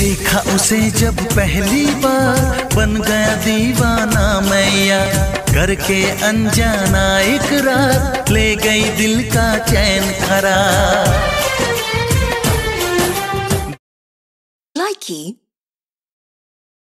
देखा उसे जब पहली बार। बन गया दीवाना मैया। करके अनजाना इकरार ले गई दिल का चैन खरा लाइकी